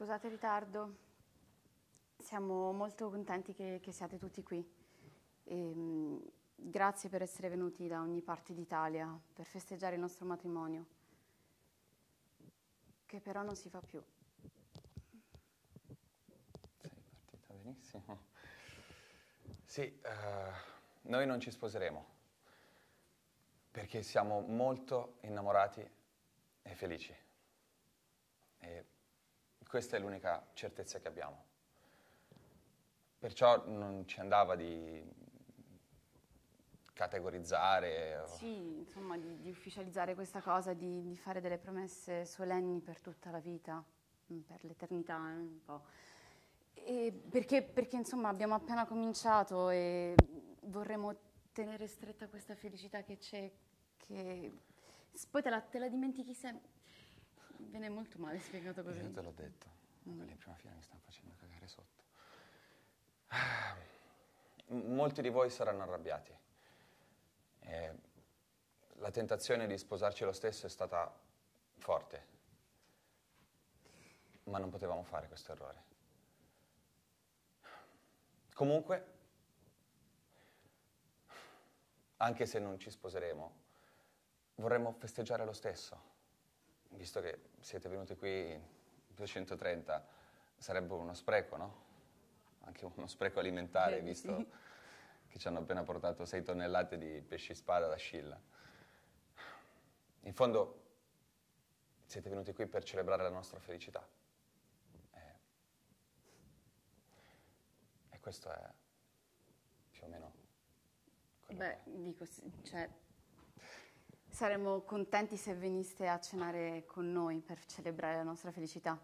Scusate il ritardo. Siamo molto contenti che, che siate tutti qui. E, mh, grazie per essere venuti da ogni parte d'Italia per festeggiare il nostro matrimonio, che però non si fa più. Sei partita benissimo. Sì, eh, noi non ci sposeremo perché siamo molto innamorati e felici. E questa è l'unica certezza che abbiamo. Perciò non ci andava di categorizzare. Sì, insomma, di, di ufficializzare questa cosa, di, di fare delle promesse solenni per tutta la vita, mm, per l'eternità, eh, un po'. Perché, perché, insomma, abbiamo appena cominciato e vorremmo tenere stretta questa felicità che c'è, che poi te la, te la dimentichi sempre. Viene molto male spiegato così. Io te l'ho detto, quelli in prima fila mi stanno facendo cagare sotto. Ah, Molti di voi saranno arrabbiati. E la tentazione di sposarci lo stesso è stata forte, ma non potevamo fare questo errore. Comunque, anche se non ci sposeremo, vorremmo festeggiare lo stesso. Visto che siete venuti qui 230, sarebbe uno spreco, no? Anche uno spreco alimentare, Eh, visto sì. che ci hanno appena portato 6 tonnellate di pesci spada da Scilla. In fondo, siete venuti qui per celebrare la nostra felicità. E, e questo è più o meno quello Beh, che... dico, cioè, saremmo contenti se veniste a cenare con noi per celebrare la nostra felicità.